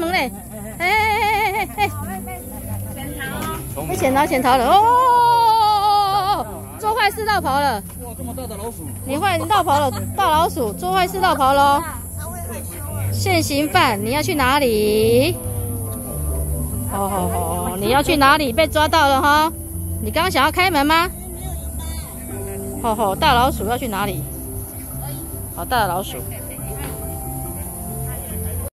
门嘞！哎哎哎哎哎哎！会潜逃潜逃了哦！做坏事到跑了！哇，这么大的老鼠！你坏你到跑了，大老鼠做坏事到跑喽！现行犯，你要去哪里？哦哦哦！你要去哪里？被抓到了哈！你刚刚想要开门吗？哦吼！大老鼠要去哪里？好大的老鼠！